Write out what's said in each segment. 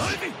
Hey!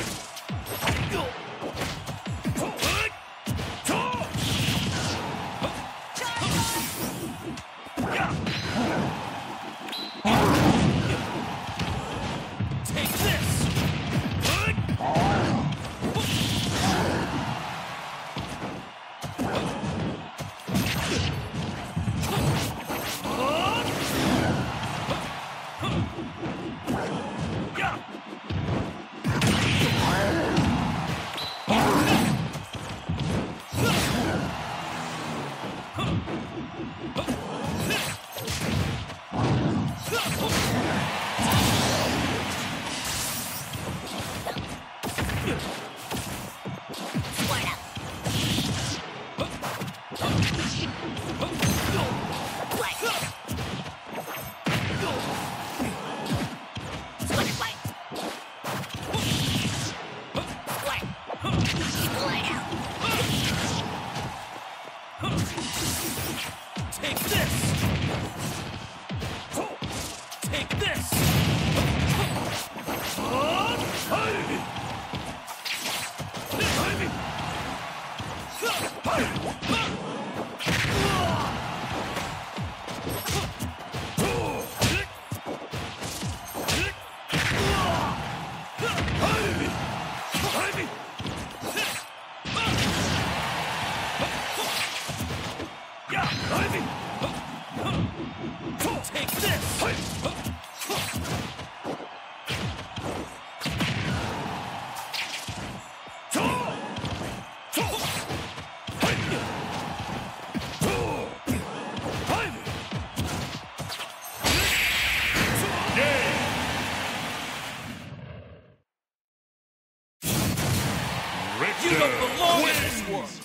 Yeah! Take this! Take this! You don't belong in this world.